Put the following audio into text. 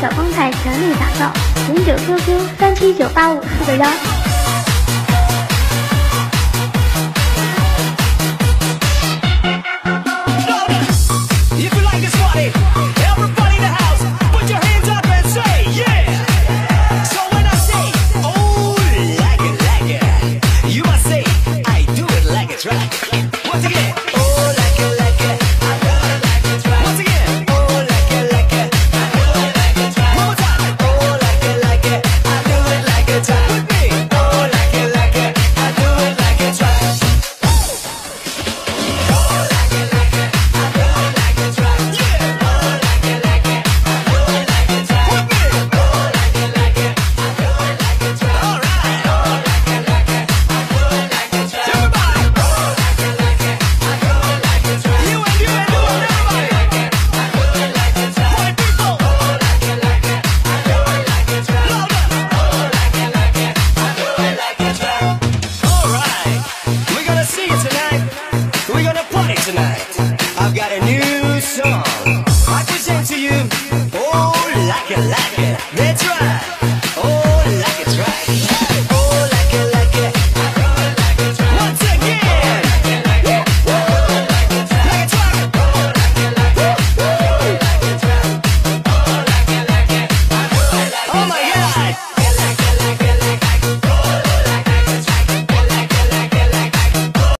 小帮派全力打造零九 qq 三七九八五四个幺。Track.